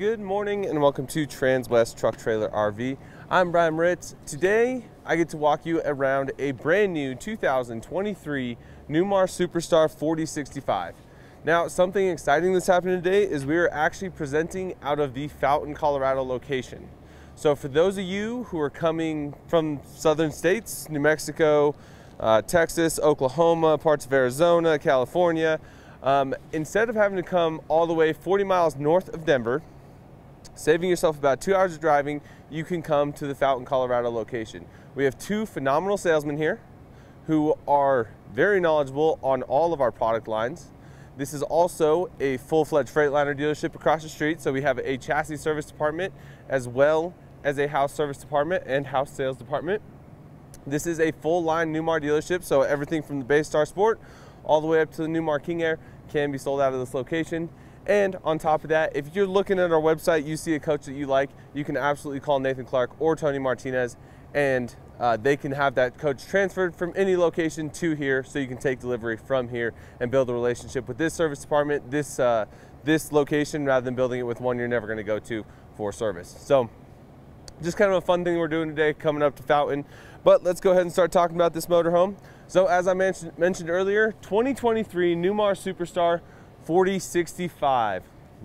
Good morning and welcome to Transwest Truck Trailer RV. I'm Brian Moritz. Today I get to walk you around a brand new 2023 Newmar Superstar 4065. Now something exciting that's happening today is we are actually presenting out of the Fountain, Colorado location. So for those of you who are coming from southern states, New Mexico, uh, Texas, Oklahoma, parts of Arizona, California, um, instead of having to come all the way 40 miles north of Denver, saving yourself about two hours of driving, you can come to the Fountain, Colorado location. We have two phenomenal salesmen here who are very knowledgeable on all of our product lines. This is also a full-fledged Freightliner dealership across the street, so we have a chassis service department as well as a house service department and house sales department. This is a full line Newmar dealership, so everything from the Bay Star Sport all the way up to the Newmar King Air can be sold out of this location. And on top of that, if you're looking at our website, you see a coach that you like, you can absolutely call Nathan Clark or Tony Martinez and uh, they can have that coach transferred from any location to here so you can take delivery from here and build a relationship with this service department, this, uh, this location, rather than building it with one you're never gonna go to for service. So just kind of a fun thing we're doing today coming up to Fountain. But let's go ahead and start talking about this motorhome. So as I mentioned, mentioned earlier, 2023 Newmar Superstar 4065.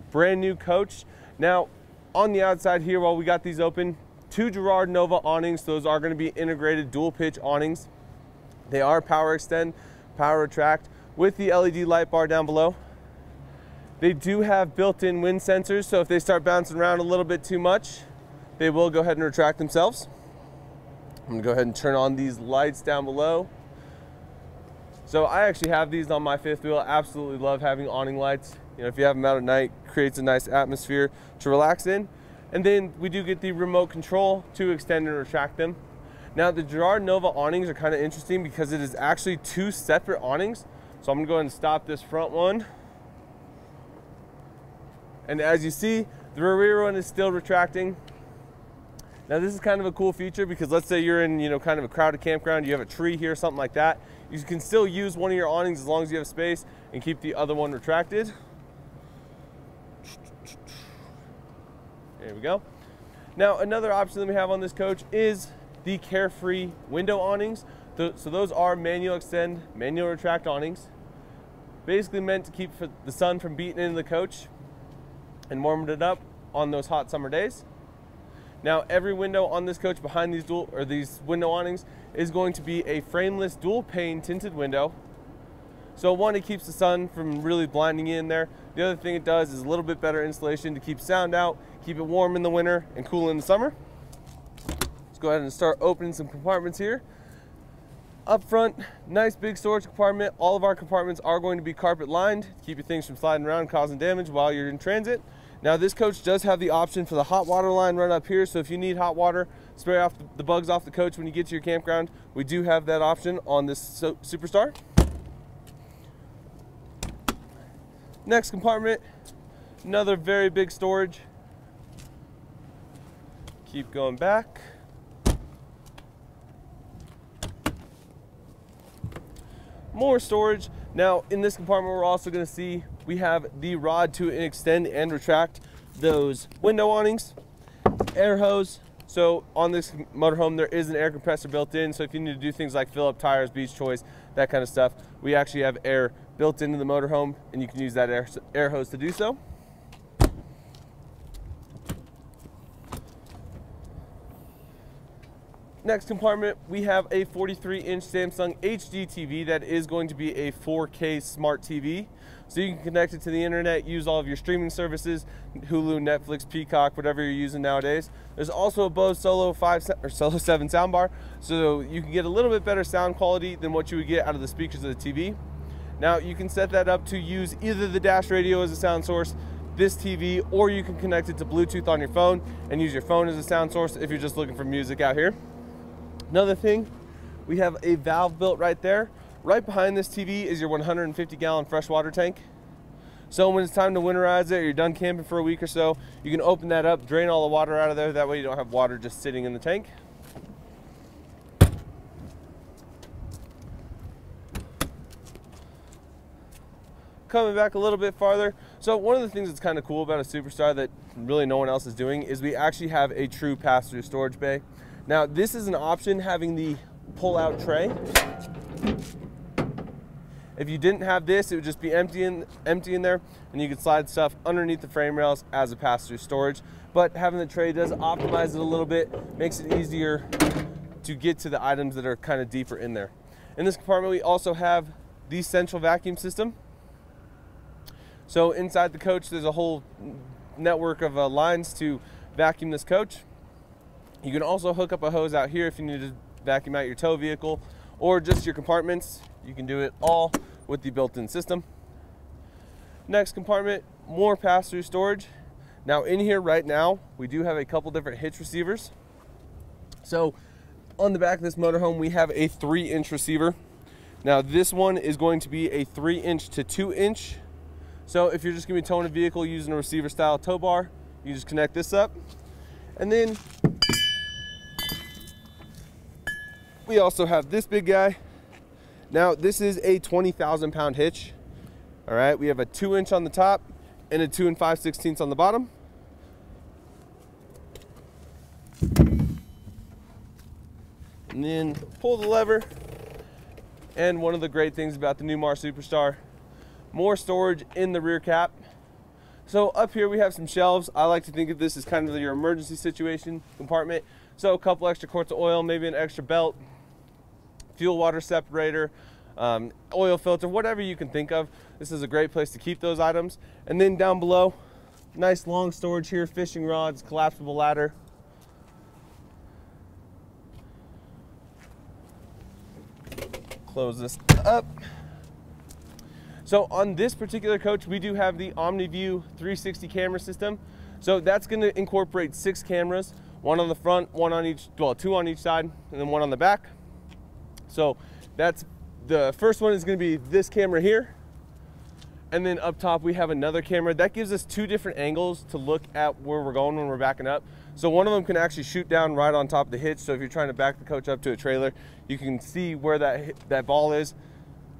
Brand new coach. Now, on the outside here, while we got these open, two Girard Nova awnings. Those are gonna be integrated dual pitch awnings. They are power extend, power retract with the LED light bar down below. They do have built-in wind sensors, so if they start bouncing around a little bit too much, they will go ahead and retract themselves. I'm gonna go ahead and turn on these lights down below. So I actually have these on my fifth wheel. Absolutely love having awning lights. You know, if you have them out at night, creates a nice atmosphere to relax in. And then we do get the remote control to extend and retract them. Now the Girard Nova awnings are kind of interesting because it is actually two separate awnings. So I'm gonna go ahead and stop this front one. And as you see, the rear one is still retracting. Now this is kind of a cool feature because let's say you're in, you know, kind of a crowded campground, you have a tree here, something like that. You can still use one of your awnings as long as you have space and keep the other one retracted. There we go. Now another option that we have on this coach is the Carefree window awnings. So those are manual extend, manual retract awnings. Basically meant to keep the sun from beating into the coach and warming it up on those hot summer days. Now every window on this coach behind these dual or these window awnings is going to be a frameless dual pane tinted window. So one, it keeps the sun from really blinding you in there. The other thing it does is a little bit better insulation to keep sound out, keep it warm in the winter and cool in the summer. Let's go ahead and start opening some compartments here. Up front, nice big storage compartment. All of our compartments are going to be carpet lined to keep your things from sliding around, causing damage while you're in transit. Now this coach does have the option for the hot water line run up here. So if you need hot water, spray off the bugs off the coach when you get to your campground, we do have that option on this Superstar. Next compartment, another very big storage. Keep going back. More storage. Now in this compartment, we're also gonna see we have the rod to extend and retract those window awnings, air hose. So on this motorhome, there is an air compressor built in. So if you need to do things like fill up tires, beach toys, that kind of stuff, we actually have air built into the motorhome and you can use that air, air hose to do so. Next compartment, we have a 43 inch Samsung HD TV that is going to be a 4K smart TV. So you can connect it to the internet, use all of your streaming services, Hulu, Netflix, Peacock, whatever you're using nowadays. There's also a Bose Solo 5 or Solo 7 soundbar, so you can get a little bit better sound quality than what you would get out of the speakers of the TV. Now you can set that up to use either the dash radio as a sound source, this TV, or you can connect it to Bluetooth on your phone and use your phone as a sound source if you're just looking for music out here. Another thing, we have a valve built right there. Right behind this TV is your 150 gallon freshwater tank. So when it's time to winterize it or you're done camping for a week or so, you can open that up, drain all the water out of there. That way you don't have water just sitting in the tank. coming back a little bit farther. So one of the things that's kind of cool about a Superstar that really no one else is doing is we actually have a true pass-through storage bay. Now this is an option having the pull-out tray. If you didn't have this, it would just be empty in, empty in there and you could slide stuff underneath the frame rails as a pass-through storage. But having the tray does optimize it a little bit, makes it easier to get to the items that are kind of deeper in there. In this compartment, we also have the central vacuum system. So inside the coach, there's a whole network of uh, lines to vacuum this coach. You can also hook up a hose out here if you need to vacuum out your tow vehicle or just your compartments. You can do it all with the built-in system. Next compartment, more pass-through storage. Now in here right now, we do have a couple different hitch receivers. So on the back of this motorhome, we have a three inch receiver. Now this one is going to be a three inch to two inch. So if you're just gonna be towing a vehicle using a receiver style tow bar, you just connect this up. And then we also have this big guy. Now this is a 20,000 pound hitch. All right, we have a two inch on the top and a two and five sixteenths on the bottom. and then pull the lever. And one of the great things about the Newmar Superstar, more storage in the rear cap. So up here we have some shelves. I like to think of this as kind of your emergency situation compartment. So a couple extra quarts of oil, maybe an extra belt, fuel water separator, um, oil filter, whatever you can think of. This is a great place to keep those items. And then down below, nice long storage here, fishing rods, collapsible ladder, close this up. So on this particular coach, we do have the OmniView 360 camera system. So that's gonna incorporate six cameras, one on the front, one on each, well, two on each side, and then one on the back. So that's, the first one is gonna be this camera here. And then up top, we have another camera. That gives us two different angles to look at where we're going when we're backing up. So one of them can actually shoot down right on top of the hitch. So if you're trying to back the coach up to a trailer, you can see where that that ball is,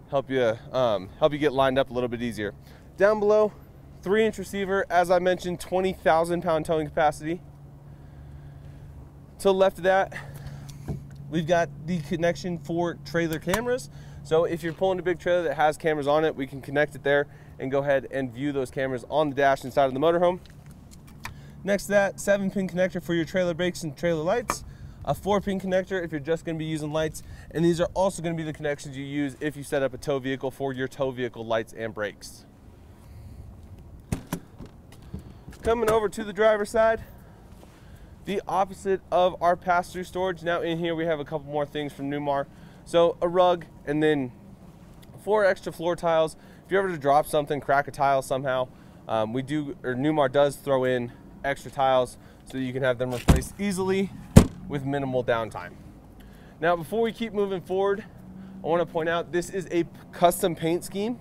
help you um, help you get lined up a little bit easier. Down below, three inch receiver, as I mentioned, 20,000 pound towing capacity. To the left of that, we've got the connection for trailer cameras. So if you're pulling a big trailer that has cameras on it, we can connect it there and go ahead and view those cameras on the dash inside of the motorhome. Next to that, seven pin connector for your trailer brakes and trailer lights. A four pin connector if you're just gonna be using lights. And these are also gonna be the connections you use if you set up a tow vehicle for your tow vehicle lights and brakes. Coming over to the driver's side, the opposite of our pass-through storage. Now in here we have a couple more things from Newmar. So a rug and then four extra floor tiles. If you're ever to drop something, crack a tile somehow, um, we do, or Newmar does throw in extra tiles so you can have them replaced easily with minimal downtime. Now, before we keep moving forward, I want to point out this is a custom paint scheme.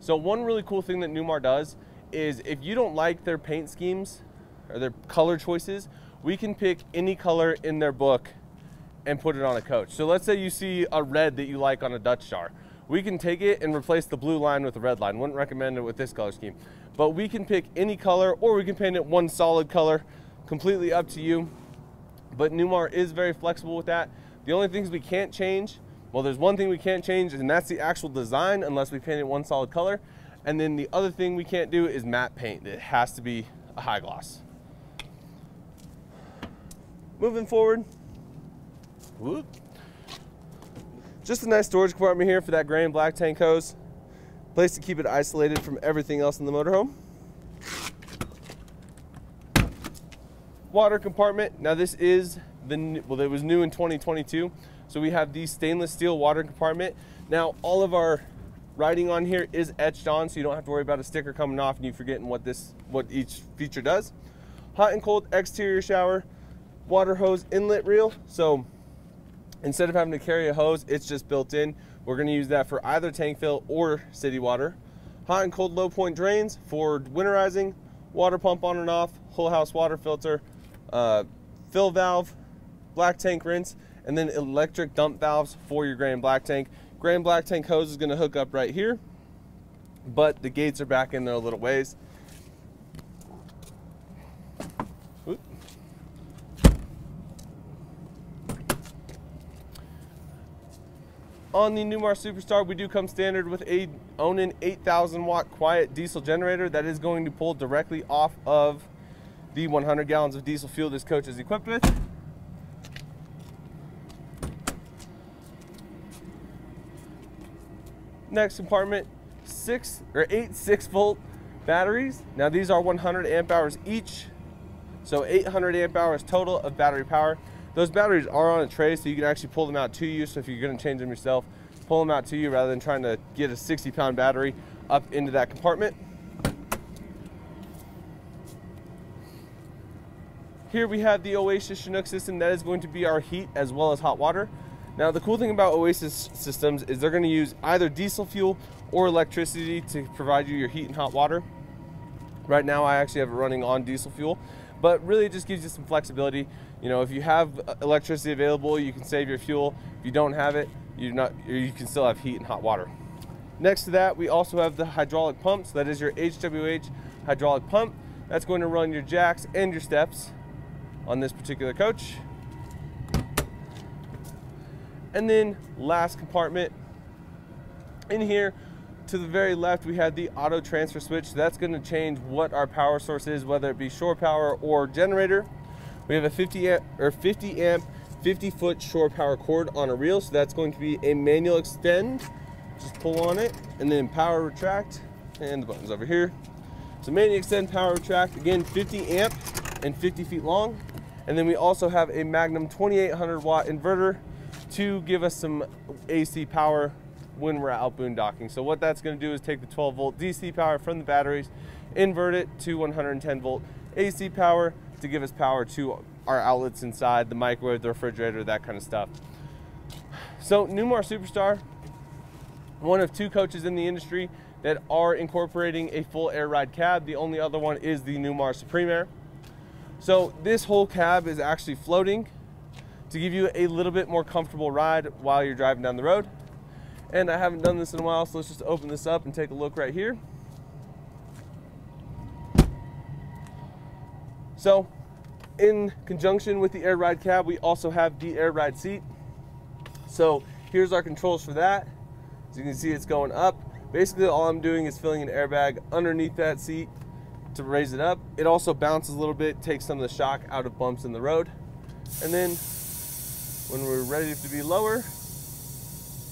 So one really cool thing that Newmar does is if you don't like their paint schemes or their color choices, we can pick any color in their book and put it on a coach. So let's say you see a red that you like on a Dutch Star. We can take it and replace the blue line with the red line. Wouldn't recommend it with this color scheme but we can pick any color or we can paint it one solid color, completely up to you. But Newmar is very flexible with that. The only things we can't change, well, there's one thing we can't change and that's the actual design unless we paint it one solid color. And then the other thing we can't do is matte paint. It has to be a high gloss. Moving forward, whoop. Just a nice storage compartment here for that gray and black tank hose. Place to keep it isolated from everything else in the motorhome. Water compartment. Now this is the, well, it was new in 2022. So we have the stainless steel water compartment. Now all of our writing on here is etched on, so you don't have to worry about a sticker coming off and you forgetting what this, what each feature does. Hot and cold exterior shower, water hose inlet reel. So instead of having to carry a hose, it's just built in. We're gonna use that for either tank fill or city water. Hot and cold low point drains for winterizing, water pump on and off, whole house water filter, uh, fill valve, black tank rinse, and then electric dump valves for your grand black tank. Grand black tank hose is gonna hook up right here. but the gates are back in there a little ways. On the Newmar Superstar, we do come standard with a Onan 8,000 watt quiet diesel generator that is going to pull directly off of the 100 gallons of diesel fuel this coach is equipped with. Next compartment, six or eight six volt batteries. Now these are 100 amp hours each, so 800 amp hours total of battery power. Those batteries are on a tray, so you can actually pull them out to you. So if you're gonna change them yourself, pull them out to you rather than trying to get a 60 pound battery up into that compartment. Here we have the Oasis Chinook system that is going to be our heat as well as hot water. Now the cool thing about Oasis systems is they're going to use either diesel fuel or electricity to provide you your heat and hot water. Right now I actually have it running on diesel fuel, but really it just gives you some flexibility. You know, if you have electricity available, you can save your fuel. If you don't have it, you not you can still have heat and hot water. Next to that, we also have the hydraulic pumps. That is your HWH hydraulic pump. That's going to run your jacks and your steps on this particular coach. And then last compartment in here to the very left we have the auto transfer switch that's going to change what our power source is whether it be shore power or generator we have a 50 amp or 50 amp 50 foot shore power cord on a reel so that's going to be a manual extend. Just pull on it and then power retract and the buttons over here. So manual extend power retract again 50 amp and 50 feet long. And then we also have a Magnum 2800 watt inverter to give us some AC power when we're out boondocking. So what that's gonna do is take the 12 volt DC power from the batteries, invert it to 110 volt AC power to give us power to our outlets inside, the microwave, the refrigerator, that kind of stuff. So Newmar Superstar, one of two coaches in the industry that are incorporating a full air ride cab. The only other one is the Newmar Supreme Air. So this whole cab is actually floating to give you a little bit more comfortable ride while you're driving down the road. And I haven't done this in a while, so let's just open this up and take a look right here. So in conjunction with the air ride cab, we also have the air ride seat. So here's our controls for that. As you can see, it's going up. Basically, all I'm doing is filling an airbag underneath that seat to raise it up. It also bounces a little bit, takes some of the shock out of bumps in the road. And then when we're ready to be lower,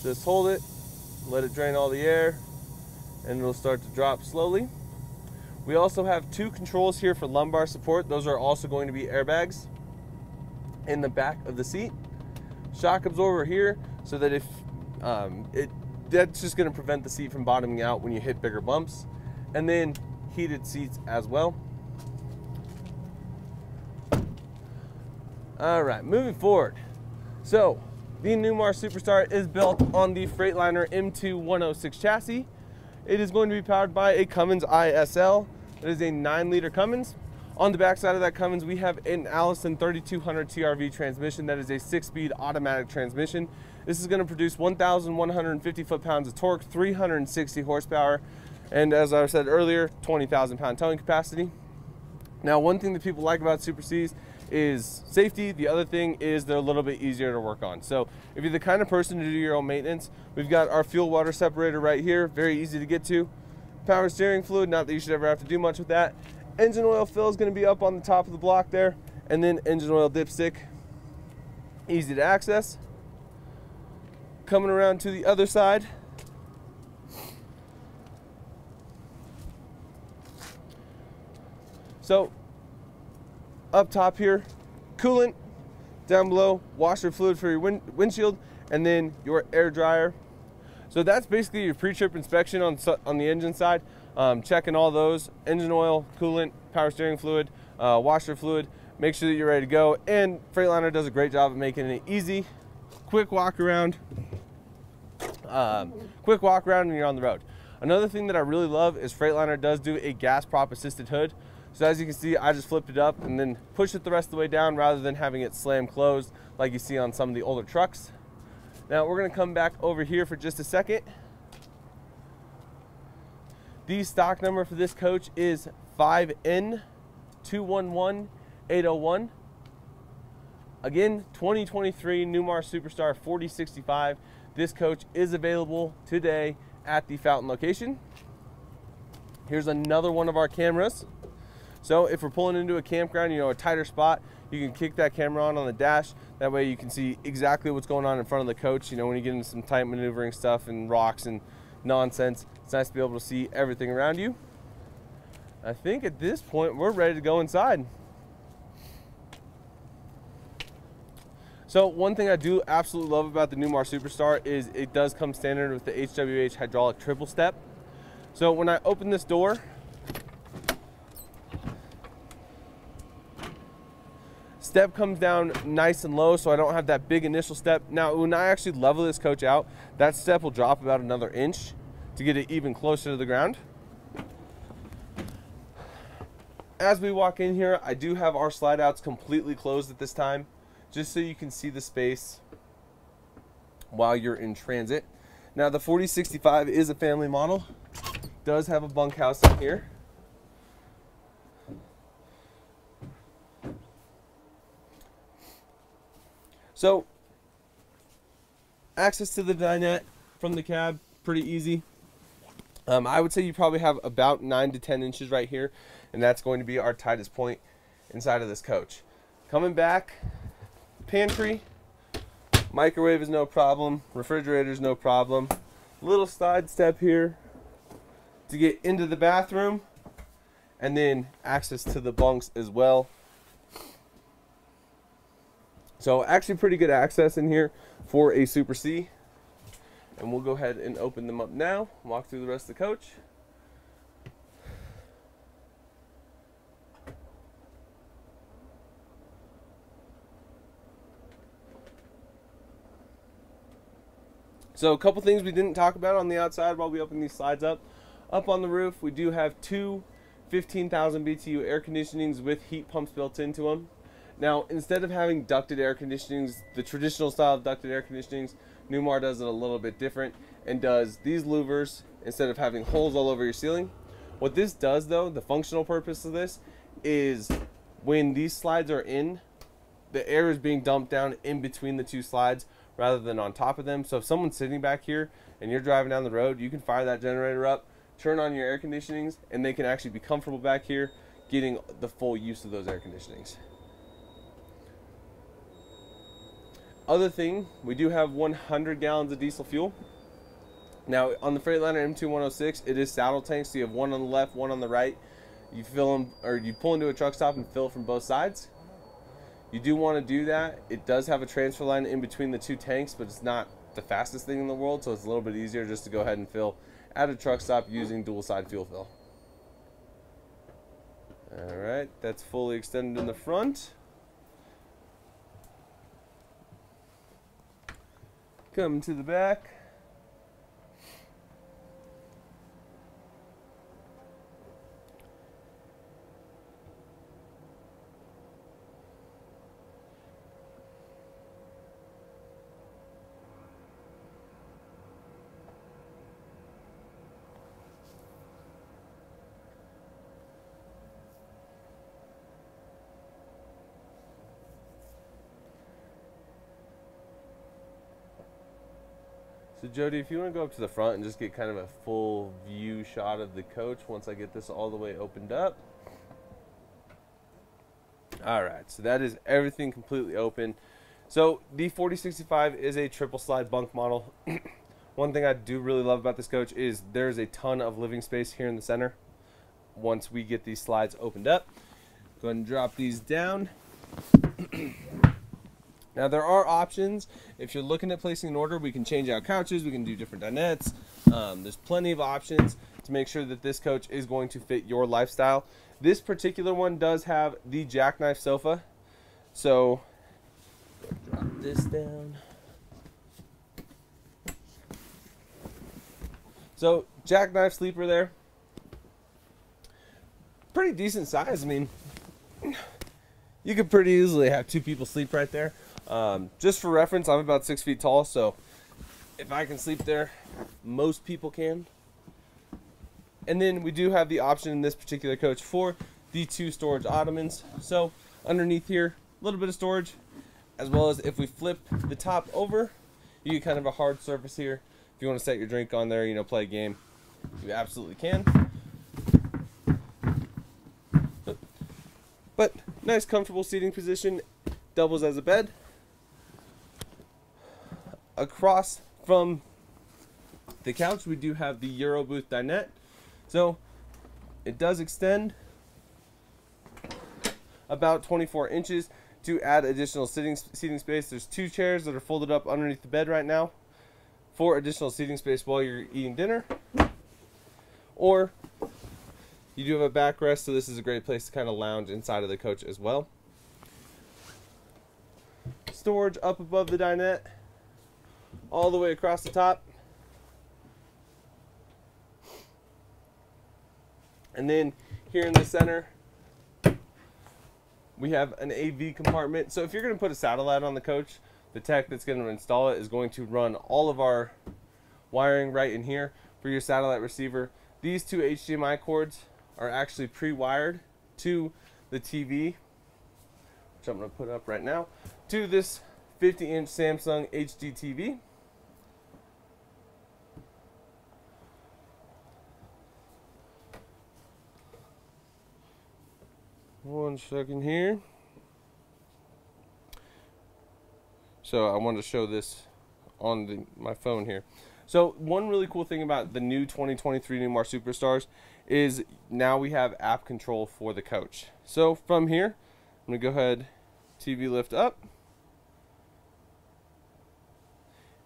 just hold it, let it drain all the air, and it'll start to drop slowly. We also have two controls here for lumbar support. Those are also going to be airbags in the back of the seat. Shock absorber here so that if um, it that's just going to prevent the seat from bottoming out when you hit bigger bumps. And then heated seats as well. All right, moving forward. So, the Newmar Superstar is built on the Freightliner M2 106 chassis. It is going to be powered by a Cummins ISL. It is a 9 liter Cummins. On the back side of that Cummins, we have an Allison 3200 TRV transmission that is a six speed automatic transmission. This is going to produce 1,150 foot pounds of torque, 360 horsepower, and as I said earlier, 20,000 pound towing capacity. Now, one thing that people like about Super Cs is safety. The other thing is they're a little bit easier to work on. So if you're the kind of person to do your own maintenance, we've got our fuel water separator right here, very easy to get to. Power steering fluid, not that you should ever have to do much with that. Engine oil fill is gonna be up on the top of the block there, and then engine oil dipstick, easy to access. Coming around to the other side, So up top here, coolant, down below, washer fluid for your wind, windshield, and then your air dryer. So that's basically your pre-trip inspection on, on the engine side, um, checking all those, engine oil, coolant, power steering fluid, uh, washer fluid, make sure that you're ready to go. And Freightliner does a great job of making it easy, quick walk around, um, quick walk around and you're on the road. Another thing that I really love is Freightliner does do a gas prop assisted hood. So as you can see, I just flipped it up and then pushed it the rest of the way down rather than having it slam closed like you see on some of the older trucks. Now we're gonna come back over here for just a second. The stock number for this coach is 5N211801. Again, 2023 Newmar Superstar 4065. This coach is available today at the Fountain location. Here's another one of our cameras. So if we're pulling into a campground, you know, a tighter spot, you can kick that camera on on the dash. That way you can see exactly what's going on in front of the coach. You know, when you get into some tight maneuvering stuff and rocks and nonsense, it's nice to be able to see everything around you. I think at this point, we're ready to go inside. So one thing I do absolutely love about the Newmar Superstar is it does come standard with the HWH hydraulic triple step. So when I open this door, step comes down nice and low so I don't have that big initial step. Now when I actually level this coach out, that step will drop about another inch to get it even closer to the ground. As we walk in here, I do have our slide outs completely closed at this time, just so you can see the space while you're in transit. Now the 4065 is a family model, does have a bunkhouse in here. So, access to the dinette from the cab, pretty easy. Um, I would say you probably have about 9 to 10 inches right here, and that's going to be our tightest point inside of this coach. Coming back, pantry, microwave is no problem, refrigerator is no problem. Little side step here to get into the bathroom, and then access to the bunks as well. So actually pretty good access in here for a Super C. And we'll go ahead and open them up now, walk through the rest of the coach. So a couple things we didn't talk about on the outside while we open these slides up. Up on the roof, we do have two 15,000 BTU air conditionings with heat pumps built into them. Now, instead of having ducted air conditionings, the traditional style of ducted air conditionings, Newmar does it a little bit different and does these louvers instead of having holes all over your ceiling. What this does though, the functional purpose of this is when these slides are in, the air is being dumped down in between the two slides rather than on top of them. So if someone's sitting back here and you're driving down the road, you can fire that generator up, turn on your air conditionings, and they can actually be comfortable back here getting the full use of those air conditionings. Other thing, we do have 100 gallons of diesel fuel. Now, on the Freightliner M2106, it is saddle tanks, so you have one on the left, one on the right. You fill them, or you pull into a truck stop and fill from both sides. You do want to do that. It does have a transfer line in between the two tanks, but it's not the fastest thing in the world, so it's a little bit easier just to go ahead and fill at a truck stop using dual side fuel fill. All right, that's fully extended in the front. Come to the back. So Jody, if you want to go up to the front and just get kind of a full view shot of the coach once I get this all the way opened up. All right, so that is everything completely open. So the 4065 is a triple slide bunk model. One thing I do really love about this coach is there's a ton of living space here in the center. Once we get these slides opened up, go ahead and drop these down. Now there are options. If you're looking at placing an order, we can change out couches, we can do different dinettes. Um, there's plenty of options to make sure that this coach is going to fit your lifestyle. This particular one does have the jackknife sofa. So drop this down. So jackknife sleeper there. Pretty decent size. I mean, you could pretty easily have two people sleep right there. Um, just for reference, I'm about six feet tall, so if I can sleep there, most people can. And then we do have the option in this particular coach for the two storage ottomans. So underneath here, a little bit of storage, as well as if we flip the top over, you get kind of a hard surface here. If you want to set your drink on there, you know, play a game, you absolutely can. But nice comfortable seating position, doubles as a bed. Across from the couch, we do have the Eurobooth dinette. So it does extend about 24 inches to add additional sitting seating space. There's two chairs that are folded up underneath the bed right now for additional seating space while you're eating dinner. Or you do have a backrest, so this is a great place to kind of lounge inside of the coach as well. Storage up above the dinette, all the way across the top. And then here in the center, we have an AV compartment. So if you're going to put a satellite on the coach, the tech that's going to install it is going to run all of our wiring right in here for your satellite receiver. These two HDMI cords are actually pre-wired to the TV, which I'm going to put up right now, to this 50-inch Samsung HD TV. One second here. So I wanted to show this on the, my phone here. So one really cool thing about the new 2023 Newmar Superstars is now we have app control for the coach. So from here, I'm gonna go ahead, TV lift up,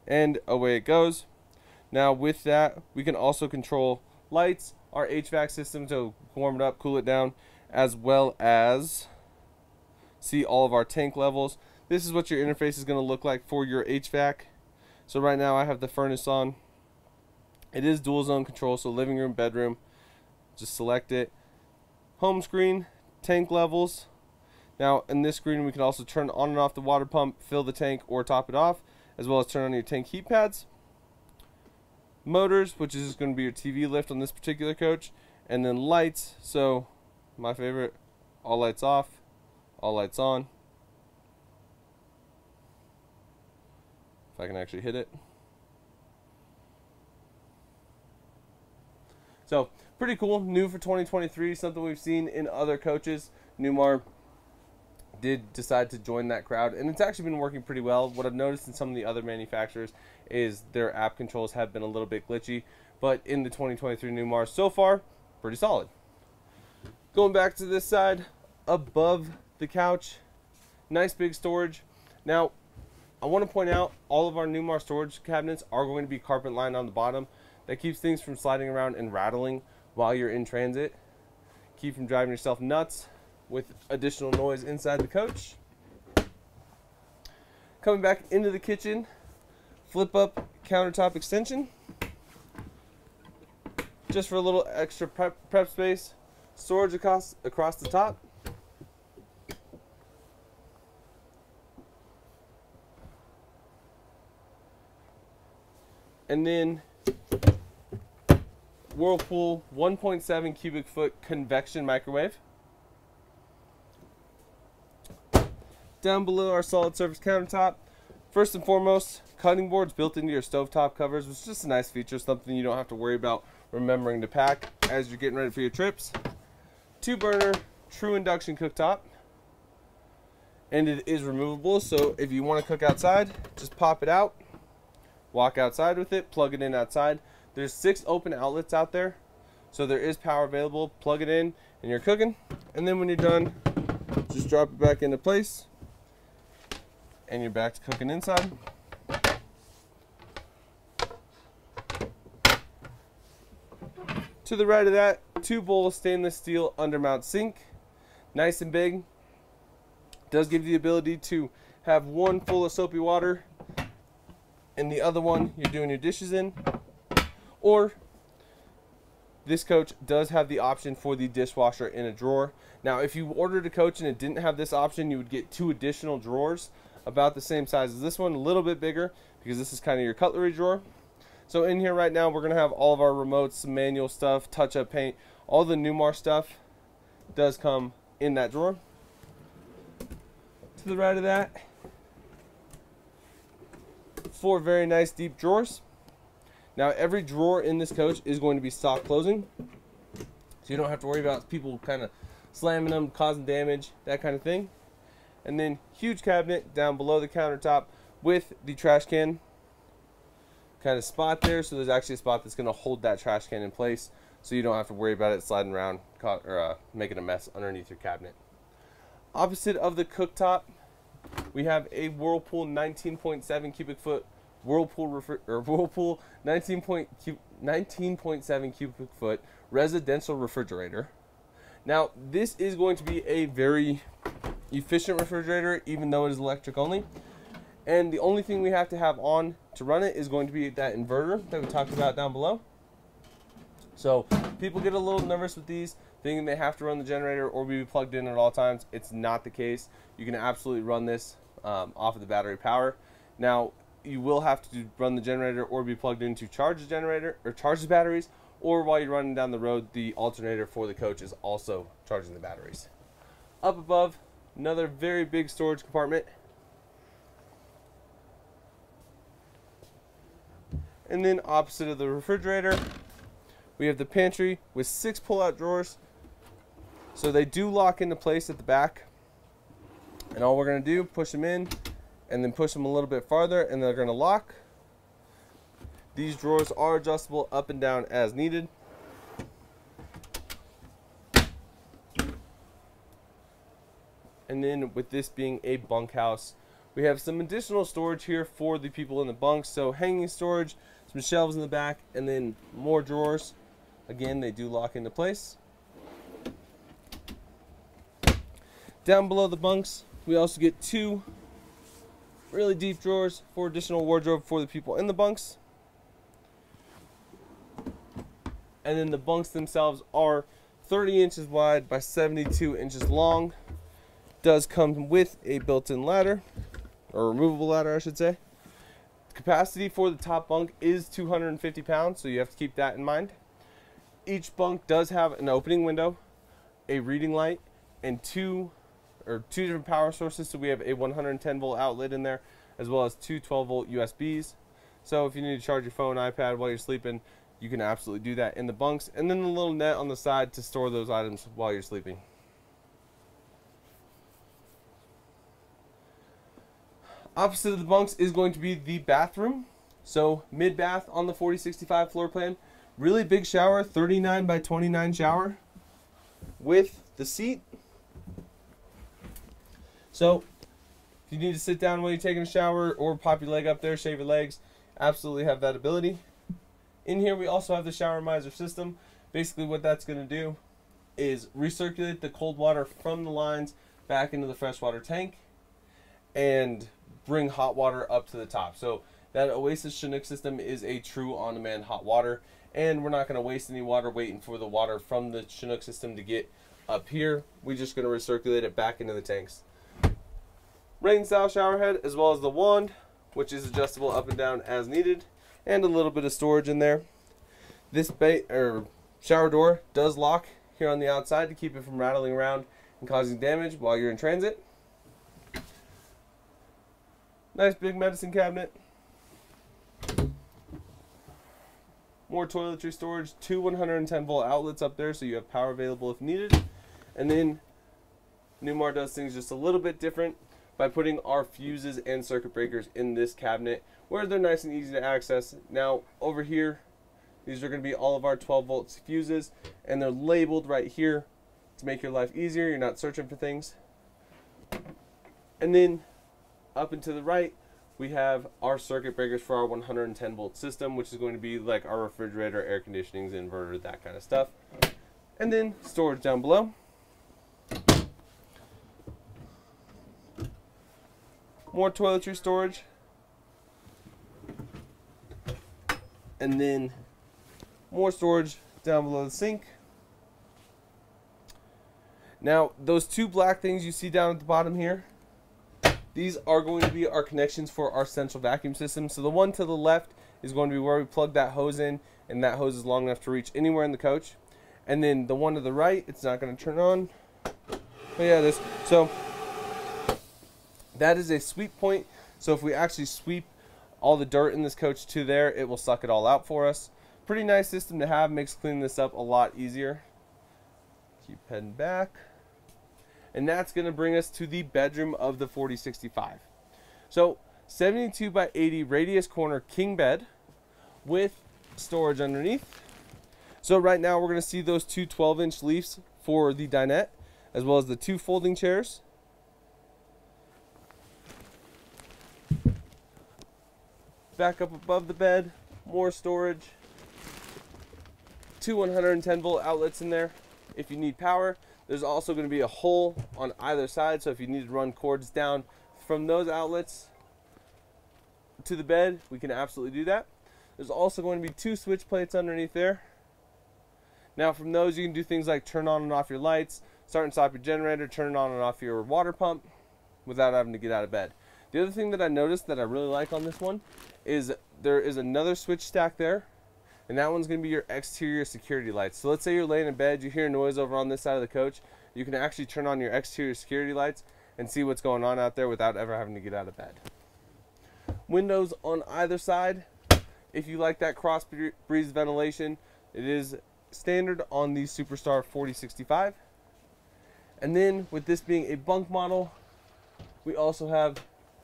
and away it goes. Now with that, we can also control lights, our HVAC system to warm it up, cool it down, as well as see all of our tank levels. This is what your interface is going to look like for your HVAC. So right now I have the furnace on. It is dual zone control, so living room, bedroom. Just select it. Home screen, tank levels. Now in this screen we can also turn on and off the water pump, fill the tank, or top it off, as well as turn on your tank heat pads. Motors, which is going to be your TV lift on this particular coach. And then lights, so my favorite, all lights off, all lights on. If I can actually hit it. So pretty cool, new for 2023, something we've seen in other coaches. Newmar did decide to join that crowd, and it's actually been working pretty well. What I've noticed in some of the other manufacturers is their app controls have been a little bit glitchy, but in the 2023 Newmar so far, pretty solid. Going back to this side, above the couch, nice big storage. Now, I want to point out all of our Newmar storage cabinets are going to be carpet lined on the bottom. That keeps things from sliding around and rattling while you're in transit. Keep from driving yourself nuts with additional noise inside the coach. Coming back into the kitchen, flip up countertop extension. Just for a little extra prep, prep space. Storage across, across the top. and then Whirlpool 1.7 cubic foot convection microwave. Down below our solid surface countertop, first and foremost, cutting boards built into your stovetop covers, which is just a nice feature, something you don't have to worry about remembering to pack as you're getting ready for your trips. Two burner, true induction cooktop. And it is removable, so if you want to cook outside, just pop it out walk outside with it, plug it in outside. There's six open outlets out there, so there is power available. Plug it in and you're cooking. And then when you're done, just drop it back into place and you're back to cooking inside. To the right of that, two bowl stainless steel undermount sink. Nice and big. Does give you the ability to have one full of soapy water and the other one you're doing your dishes in. Or this coach does have the option for the dishwasher in a drawer. Now, if you ordered a coach and it didn't have this option, you would get two additional drawers about the same size as this one, a little bit bigger because this is kind of your cutlery drawer. So in here right now, we're gonna have all of our remotes, manual stuff, touch-up paint, all the Newmar stuff does come in that drawer. To the right of that, four very nice deep drawers. Now every drawer in this coach is going to be stock closing. So you don't have to worry about people kind of slamming them, causing damage, that kind of thing. And then huge cabinet down below the countertop with the trash can kind of spot there. So there's actually a spot that's going to hold that trash can in place so you don't have to worry about it sliding around or uh, making a mess underneath your cabinet. Opposite of the cooktop, we have a Whirlpool 19.7 cubic foot Whirlpool or Whirlpool 19.7 cubic foot residential refrigerator. Now, this is going to be a very efficient refrigerator, even though it is electric only. And the only thing we have to have on to run it is going to be that inverter that we talked about down below. So people get a little nervous with these, thinking they have to run the generator or be plugged in at all times. It's not the case. You can absolutely run this um, off of the battery power. Now, you will have to run the generator or be plugged in to charge the generator or charge the batteries, or while you're running down the road, the alternator for the coach is also charging the batteries. Up above, another very big storage compartment. And then opposite of the refrigerator, we have the pantry with six pull-out drawers. So they do lock into place at the back. And all we're gonna do, push them in, and then push them a little bit farther, and they're gonna lock. These drawers are adjustable up and down as needed. And then with this being a bunkhouse, we have some additional storage here for the people in the bunks. So hanging storage, some shelves in the back, and then more drawers. Again, they do lock into place. Down below the bunks, we also get two really deep drawers for additional wardrobe for the people in the bunks. And then the bunks themselves are 30 inches wide by 72 inches long. Does come with a built-in ladder, or removable ladder, I should say. Capacity for the top bunk is 250 pounds, so you have to keep that in mind. Each bunk does have an opening window, a reading light, and two or two different power sources. So we have a 110 volt outlet in there, as well as two 12 volt USBs. So if you need to charge your phone, iPad while you're sleeping, you can absolutely do that in the bunks. And then the little net on the side to store those items while you're sleeping. Opposite of the bunks is going to be the bathroom. So mid bath on the 4065 floor plan. Really big shower, 39 by 29 shower with the seat. So if you need to sit down while you're taking a shower or pop your leg up there, shave your legs, absolutely have that ability. In here we also have the shower miser system. Basically what that's going to do is recirculate the cold water from the lines back into the freshwater tank and bring hot water up to the top. So that Oasis Chinook system is a true on-demand hot water and we're not going to waste any water waiting for the water from the Chinook system to get up here. We're just going to recirculate it back into the tanks. Rain style shower head as well as the wand which is adjustable up and down as needed and a little bit of storage in there. This bay or er, shower door does lock here on the outside to keep it from rattling around and causing damage while you're in transit. Nice big medicine cabinet. More toiletry storage, two 110 volt outlets up there so you have power available if needed. And then Newmar does things just a little bit different by putting our fuses and circuit breakers in this cabinet where they're nice and easy to access. Now over here, these are going to be all of our 12 volts fuses and they're labeled right here to make your life easier. You're not searching for things. And then up and to the right, we have our circuit breakers for our 110 volt system, which is going to be like our refrigerator, air conditionings, inverter, that kind of stuff. And then storage down below. More toiletry storage. And then more storage down below the sink. Now, those two black things you see down at the bottom here, these are going to be our connections for our central vacuum system. So the one to the left is going to be where we plug that hose in, and that hose is long enough to reach anywhere in the coach. And then the one to the right, it's not going to turn on. But yeah, this. So that is a sweep point. So if we actually sweep all the dirt in this coach to there, it will suck it all out for us. Pretty nice system to have, makes cleaning this up a lot easier. Keep heading back. And that's going to bring us to the bedroom of the 4065. So 72 by 80 radius corner king bed with storage underneath. So right now we're going to see those two 12 inch leafs for the dinette as well as the two folding chairs. Back up above the bed, more storage. Two 110 volt outlets in there if you need power. There's also going to be a hole on either side, so if you need to run cords down from those outlets to the bed, we can absolutely do that. There's also going to be two switch plates underneath there. Now from those you can do things like turn on and off your lights, start and stop your generator, turn on and off your water pump without having to get out of bed. The other thing that I noticed that I really like on this one is there is another switch stack there and that one's going to be your exterior security lights. So let's say you're laying in bed, you hear noise over on this side of the coach, you can actually turn on your exterior security lights and see what's going on out there without ever having to get out of bed. Windows on either side. If you like that cross breeze ventilation, it is standard on the Superstar 4065. And then with this being a bunk model, we also have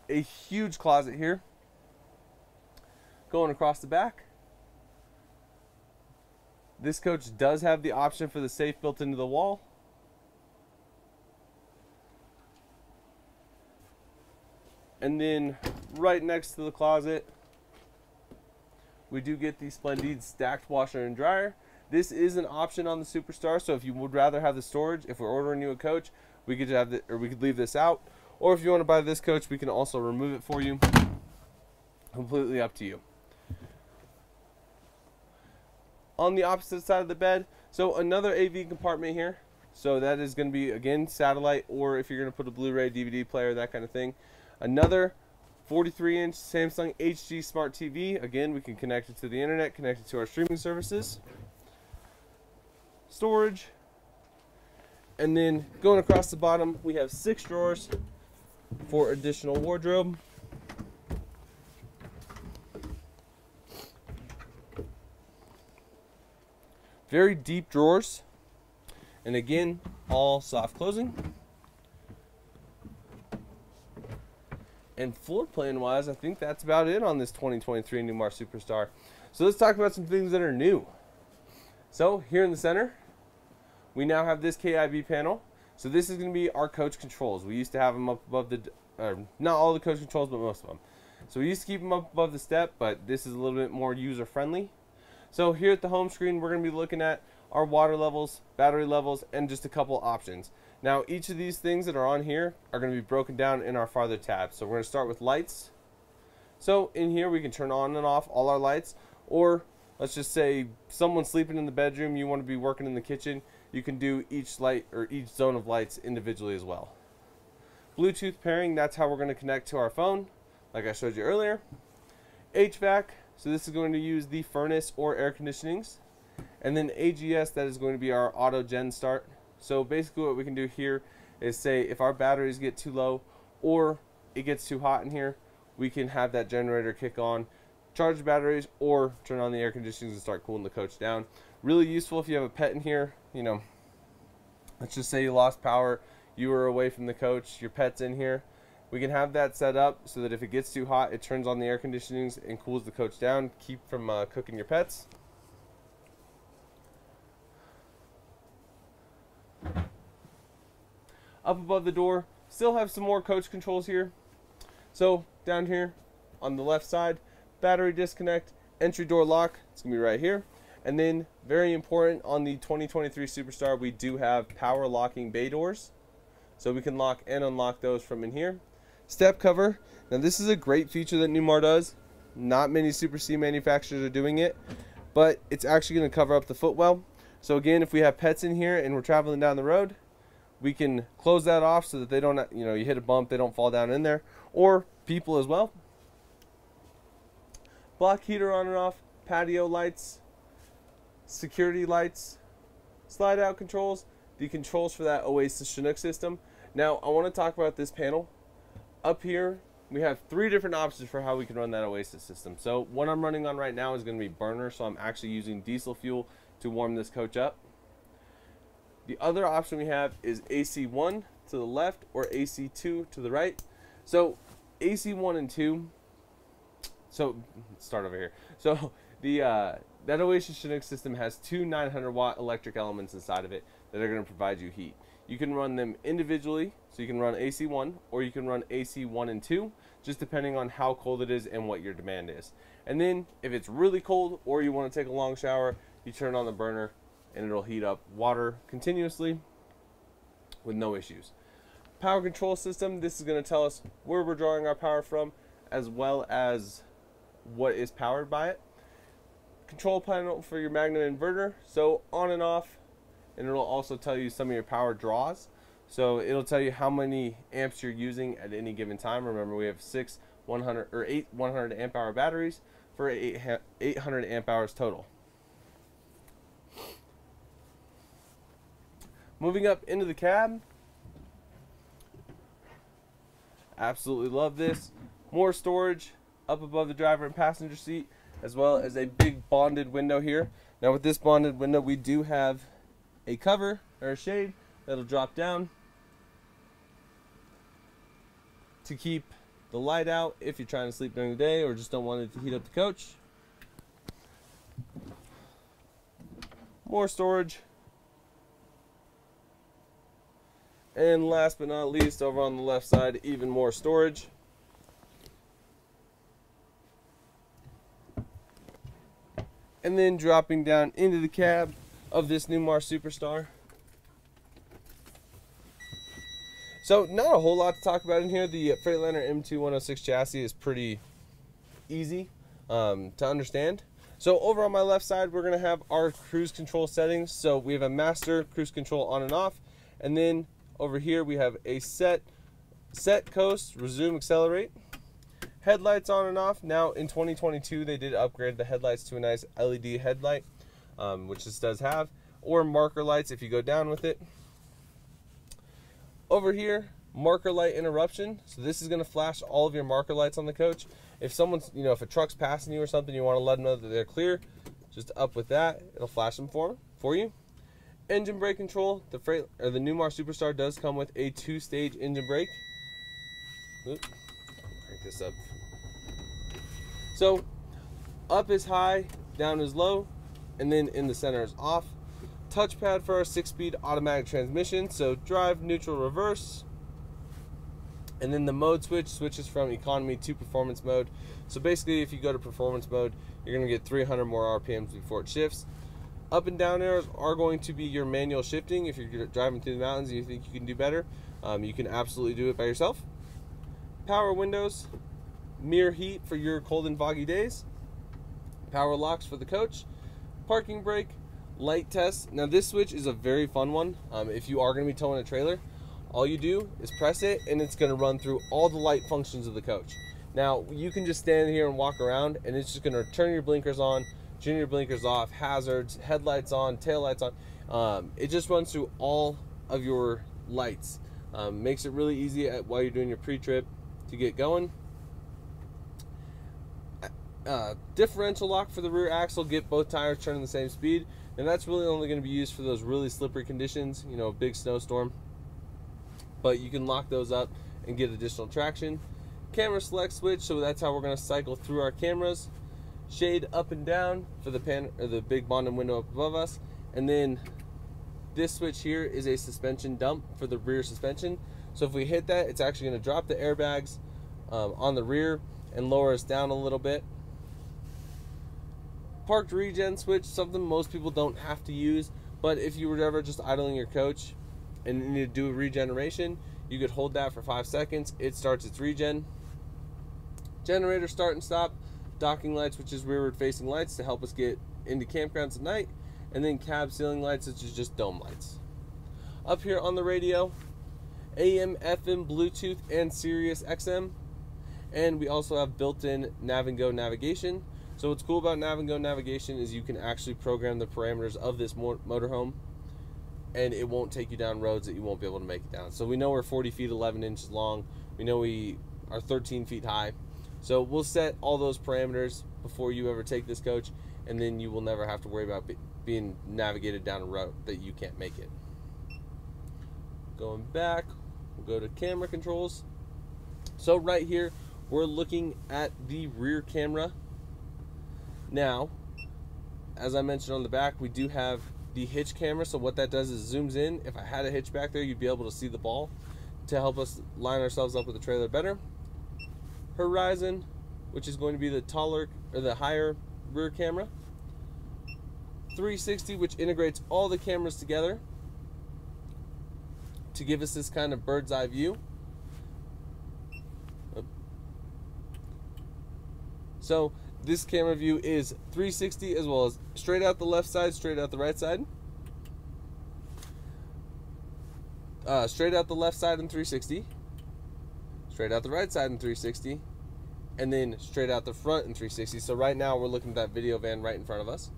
a huge closet here going across the back. This coach does have the option for the safe built into the wall. And then right next to the closet, we do get the Splendide stacked washer and dryer. This is an option on the Superstar, so if you would rather have the storage, if we're ordering you a coach, we could have the, or we could leave this out. Or if you want to buy this coach, we can also remove it for you. Completely up to you. On the opposite side of the bed, so another AV compartment here. So that is going to be, again, satellite, or if you're going to put a Blu-ray, DVD player, that kind of thing. Another 43 inch Samsung HD Smart TV. Again, we can connect it to the internet, connect it to our streaming services. Storage. And then going across the bottom, we have six drawers for additional wardrobe. Very deep drawers. And again, all soft closing. And floor plan wise, I think that's about it on this 2023 Newmar Superstar. So let's talk about some things that are new. So here in the center, we now have this KIB panel. So this is going to be our coach controls. We used to have them up above the, uh, not all the coach controls, but most of them. So we used to keep them up above the step, but this is a little bit more user friendly. So here at the home screen, we're going to be looking at our water levels, battery levels, and just a couple options. Now, each of these things that are on here are going to be broken down in our farther tabs. So we're going to start with lights. So in here, we can turn on and off all our lights. Or let's just say someone's sleeping in the bedroom, you want to be working in the kitchen, you can do each light or each zone of lights individually as well. Bluetooth pairing, that's how we're going to connect to our phone, like I showed you earlier. HVAC, so this is going to use the furnace or air conditionings. And then AGS, that is going to be our auto gen start. So basically what we can do here is say if our batteries get too low or it gets too hot in here, we can have that generator kick on, charge the batteries, or turn on the air conditioning and start cooling the coach down. Really useful if you have a pet in here. You know, let's just say you lost power, you were away from the coach, your pet's in here. We can have that set up so that if it gets too hot, it turns on the air conditionings and cools the coach down. Keep from uh, cooking your pets. Up above the door, still have some more coach controls here. So down here on the left side, battery disconnect, entry door lock, it's gonna be right here. And then very important on the 2023 Superstar, we do have power locking bay doors. So we can lock and unlock those from in here. Step cover, now this is a great feature that Newmar does. Not many Super C manufacturers are doing it, but it's actually gonna cover up the footwell. So again, if we have pets in here and we're traveling down the road, we can close that off so that they don't, you know, you hit a bump, they don't fall down in there, or people as well. block heater on and off, patio lights, security lights, slide out controls, the controls for that Oasis Chinook system. Now, I want to talk about this panel. Up here, we have three different options for how we can run that Oasis system. So, what I'm running on right now is going to be burner, so I'm actually using diesel fuel to warm this coach up. The other option we have is AC1 to the left or AC2 to the right. So, AC1 and 2 so start over here. So the uh, that Oasis Chinook system has two 900 watt electric elements inside of it that are going to provide you heat. You can run them individually, so you can run AC1 or you can run AC1 and 2, just depending on how cold it is and what your demand is. And then if it's really cold or you want to take a long shower, you turn on the burner and it'll heat up water continuously with no issues. Power control system, this is going to tell us where we're drawing our power from as well as what is powered by it. Control panel for your Magnum inverter, so on and off, and it'll also tell you some of your power draws. So it'll tell you how many amps you're using at any given time. Remember, we have six 100 or eight 100 amp hour batteries for eight 800 amp hours total. Moving up into the cab. Absolutely love this. More storage, up above the driver and passenger seat, as well as a big bonded window here. Now with this bonded window, we do have a cover or a shade that'll drop down to keep the light out if you're trying to sleep during the day or just don't want it to heat up the coach. More storage. And last but not least, over on the left side, even more storage. and then dropping down into the cab of this Newmar Superstar. So not a whole lot to talk about in here. The Freightliner M2106 chassis is pretty easy um, to understand. So over on my left side, we're gonna have our cruise control settings. So we have a master cruise control on and off. And then over here, we have a set, set coast, resume, accelerate headlights on and off. Now in 2022, they did upgrade the headlights to a nice LED headlight, um, which this does have, or marker lights if you go down with it. Over here, marker light interruption. So this is going to flash all of your marker lights on the coach. If someone's, you know, if a truck's passing you or something, you want to let them know that they're clear, just up with that, it'll flash them for for you. Engine brake control. The freight or the Newmar Superstar does come with a two-stage engine brake. Crank this up so up is high, down is low, and then in the center is off. Touchpad for our six-speed automatic transmission. So drive, neutral, reverse. And then the mode switch switches from economy to performance mode. So basically, if you go to performance mode, you're going to get 300 more RPMs before it shifts. Up and down arrows are going to be your manual shifting. If you're driving through the mountains and you think you can do better, um, you can absolutely do it by yourself. Power windows, mirror heat for your cold and foggy days, power locks for the coach, parking brake, light test. Now this switch is a very fun one. Um, if you are going to be towing a trailer, all you do is press it and it's going to run through all the light functions of the coach. Now you can just stand here and walk around and it's just going to turn your blinkers on, turn your blinkers off, hazards, headlights on, tail lights on. Um, it just runs through all of your lights. Um, makes it really easy at, while you're doing your pre-trip to get going uh, differential lock for the rear axle, get both tires turning the same speed. And that's really only going to be used for those really slippery conditions, you know, a big snowstorm. But you can lock those up and get additional traction. Camera select switch, so that's how we're going to cycle through our cameras. Shade up and down for the pan or the big bonded window up above us. And then this switch here is a suspension dump for the rear suspension. So if we hit that, it's actually going to drop the airbags um, on the rear and lower us down a little bit parked regen switch, something most people don't have to use. But if you were ever just idling your coach and you need to do a regeneration, you could hold that for five seconds. It starts its regen. Generator start and stop. Docking lights, which is rearward facing lights to help us get into campgrounds at night. And then cab ceiling lights, which is just dome lights. Up here on the radio, AM, FM, Bluetooth, and Sirius XM. And we also have built in Nav and Go navigation. So what's cool about Nav and Go navigation is you can actually program the parameters of this motorhome and it won't take you down roads that you won't be able to make it down. So we know we're 40 feet 11 inches long. We know we are 13 feet high. So we'll set all those parameters before you ever take this coach and then you will never have to worry about be being navigated down a road that you can't make it. Going back, we'll go to camera controls. So right here, we're looking at the rear camera. Now, as I mentioned on the back, we do have the hitch camera. So what that does is zooms in. If I had a hitch back there, you'd be able to see the ball to help us line ourselves up with the trailer better. Horizon, which is going to be the taller or the higher rear camera. 360, which integrates all the cameras together to give us this kind of bird's eye view. So this camera view is 360 as well as straight out the left side, straight out the right side. Uh, straight out the left side in 360, straight out the right side in 360, and then straight out the front in 360. So right now we're looking at that video van right in front of us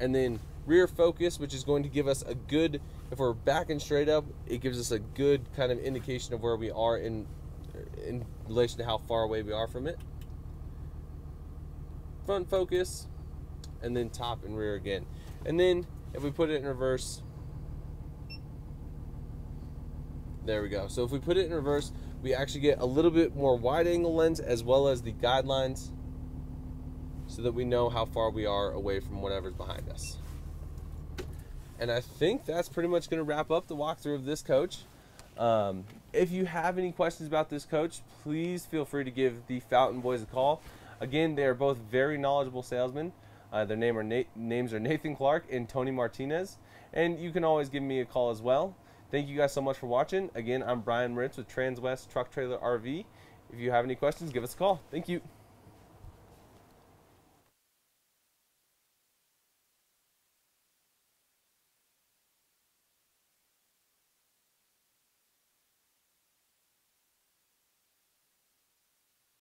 and then rear focus, which is going to give us a good, if we're backing straight up, it gives us a good kind of indication of where we are in, in relation to how far away we are from it. Front focus, and then top and rear again. And then if we put it in reverse, there we go. So if we put it in reverse, we actually get a little bit more wide angle lens as well as the guidelines so that we know how far we are away from whatever's behind us. And I think that's pretty much going to wrap up the walkthrough of this coach. Um, if you have any questions about this coach, please feel free to give the Fountain Boys a call. Again, they are both very knowledgeable salesmen. Uh, their name are names are Nathan Clark and Tony Martinez. And you can always give me a call as well. Thank you guys so much for watching. Again, I'm Brian Moritz with Transwest Truck Trailer RV. If you have any questions, give us a call. Thank you.